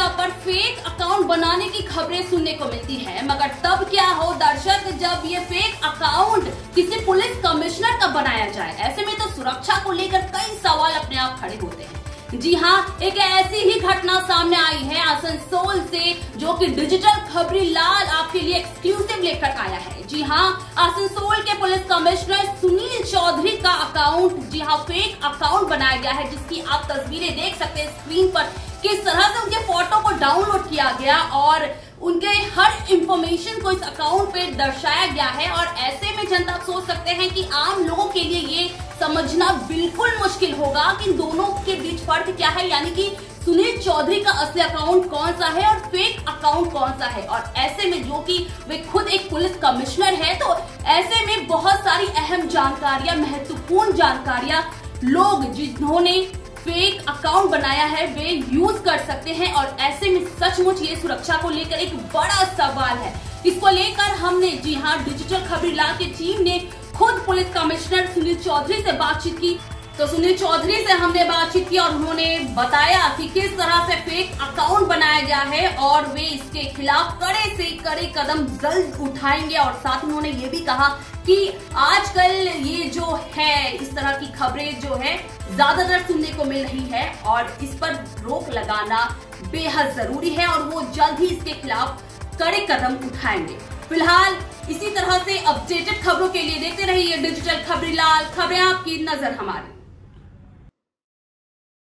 Media पर fake account बनाने की खबरें सुनने को मिलती है। मगर तब क्या हो, दर्शक, जब ये फेक अकाउंट किसी पुलिस कमिश्नर का बनाया जाए, ऐसे में तो सुरक्षा को लेकर कई सवाल अपने आप खड़े होते हैं। जी हाँ एक ऐसी ही घटना सामने आई है आसनसोल से, जो कि डिजिटल खबरी लाल आपके लिए एक्सक्लूसिव लेकर आया है। जी हाँ आसनसोल के पुलिस कमिश्नर सुनील चौधरी का अकाउंट, जी हाँ फेक अकाउंट बनाया गया है, जिसकी आप तस्वीरें देख सकते हैं स्क्रीन पर, किस तरह से उनके फ़ोटो को डाउनलोड किया गया और उनके हर इंफॉर्मेशन को इस अकाउंट पे दर्शाया गया है। और ऐसे में जनता आप सोच सकते हैं कि आम लोगों के लिए ये समझना बिल्कुल मुश्किल होगा कि दोनों के बीच फ़र्क क्या है। यानी कि सुनील चौधरी का असली अकाउंट कौन सा है और फेक अकाउंट कौन सा है? और ऐसे में जो कि वे खुद एक पुलिस कमिश्नर है तो बहुत सारी अहम जानकारियाँ, महत्वपूर्ण जानकारियाँ लोग जिन्होंने फेक अकाउंट बनाया है, वे यूज़ कर सकते हैं और ऐसे में सचमुच ये सुरक्षा को लेकर एक बड़ा सवाल है। इसको लेकर हमने, जी हाँ डिजिटल खबर ला के टीम ने खुद पुलिस कमिश्नर सुनील चौधरी से बातचीत की। तो सुनील चौधरी से हमने बातचीत की और उन्होंने बताया कि किस तरह से फेक अकाउंट बनाया गया है और वे इसके खिलाफ कड़े से कड़े कदम जल्द उठाएँगे और साथ उन्होंने ये भी कहा कि आजकल ये जो है, इस तरह की खबरें जो है, ज़्यादातर सुनने को मिल रही है और इस पर रोक लगाना बेहद ज़रूरी है और वो जल्द ही इसके खिलाफ कड़े कदम उठाएँगे। फ़िलहाल इसी तरह से अपडेटेड खबरों के लिए देखते रहिए डिजिटल खबरी लाल, खबरें आपकी नज़र हमारी।